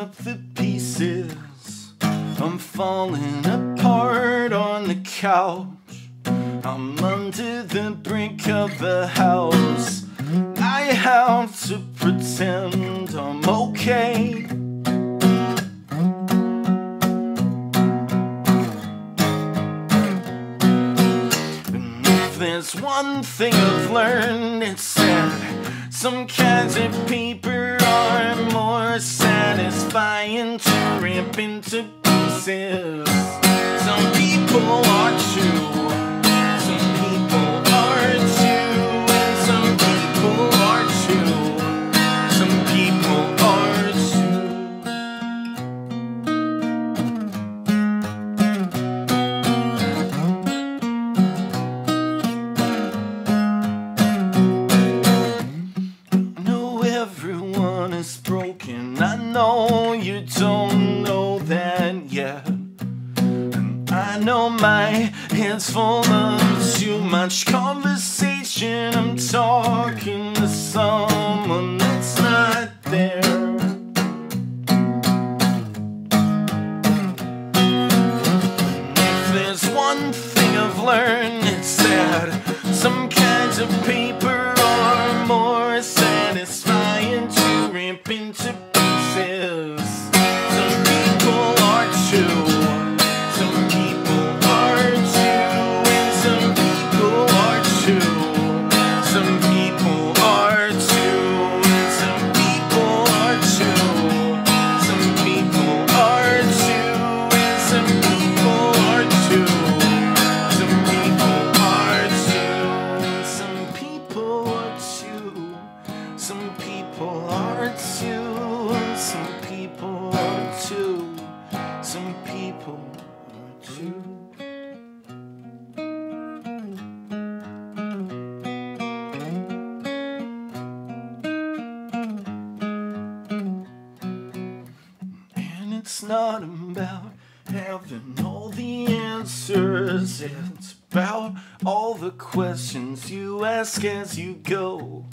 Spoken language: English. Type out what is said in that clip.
up the pieces. I'm falling apart on the couch. I'm under the brink of the house. I have to pretend I'm okay. And if there's one thing I've learned, it's that some kinds of paper are rip into pieces. My hands full of too much conversation. I'm talking to someone that's not there. If there's one thing I've learned, it's that some kinds of paper are more satisfying to rip into it's not about having all the answers. It's about all the questions you ask as you go.